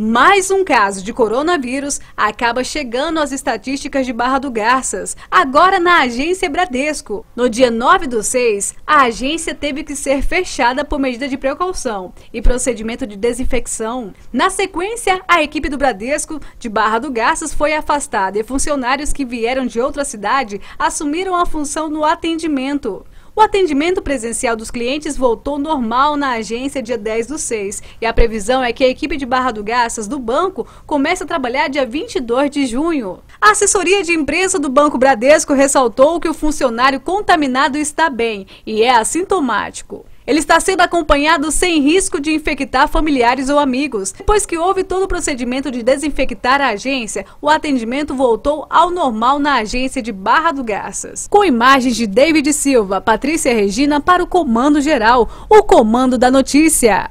Mais um caso de coronavírus acaba chegando às estatísticas de Barra do Garças, agora na agência Bradesco. No dia 9 do 6, a agência teve que ser fechada por medida de precaução e procedimento de desinfecção. Na sequência, a equipe do Bradesco de Barra do Garças foi afastada e funcionários que vieram de outra cidade assumiram a função no atendimento. O atendimento presencial dos clientes voltou normal na agência dia 10 do 6 e a previsão é que a equipe de Barra do Garças do banco comece a trabalhar dia 22 de junho. A assessoria de imprensa do Banco Bradesco ressaltou que o funcionário contaminado está bem e é assintomático. Ele está sendo acompanhado sem risco de infectar familiares ou amigos. Depois que houve todo o procedimento de desinfectar a agência, o atendimento voltou ao normal na agência de Barra do Garças. Com imagens de David Silva, Patrícia Regina para o Comando Geral, o Comando da Notícia.